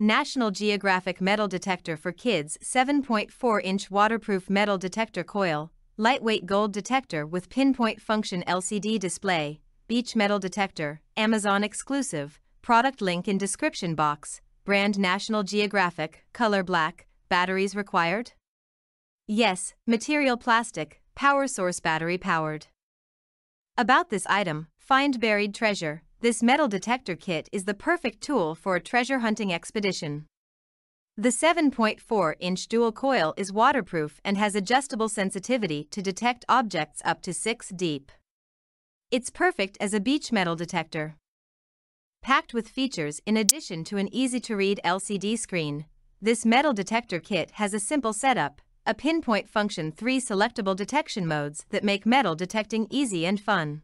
National Geographic Metal Detector for Kids 7.4 inch waterproof metal detector coil, lightweight gold detector with pinpoint function LCD display, beach metal detector, Amazon exclusive, product link in description box, brand National Geographic, color black, batteries required? Yes, material plastic, power source battery powered. About this item, find buried treasure. This metal detector kit is the perfect tool for a treasure hunting expedition. The 7.4 inch dual coil is waterproof and has adjustable sensitivity to detect objects up to 6 deep. It's perfect as a beach metal detector. Packed with features in addition to an easy to read LCD screen, this metal detector kit has a simple setup, a pinpoint function, three selectable detection modes that make metal detecting easy and fun.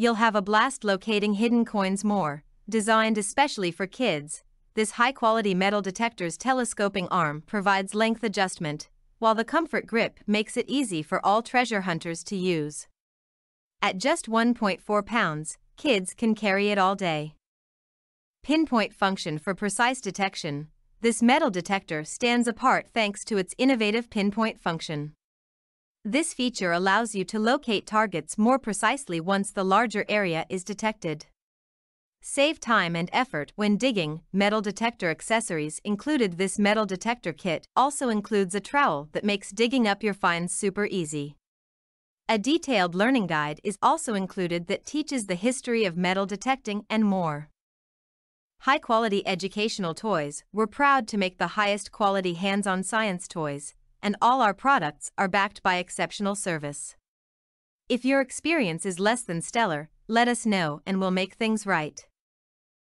You'll have a blast locating hidden coins more, designed especially for kids. This high-quality metal detector's telescoping arm provides length adjustment, while the comfort grip makes it easy for all treasure hunters to use. At just 1.4 pounds, kids can carry it all day. Pinpoint function for precise detection. This metal detector stands apart thanks to its innovative pinpoint function. This feature allows you to locate targets more precisely once the larger area is detected. Save time and effort when digging. Metal detector accessories included This metal detector kit also includes a trowel that makes digging up your finds super easy. A detailed learning guide is also included that teaches the history of metal detecting and more. High quality educational toys, we're proud to make the highest quality hands on science toys and all our products are backed by exceptional service. If your experience is less than stellar, let us know and we'll make things right.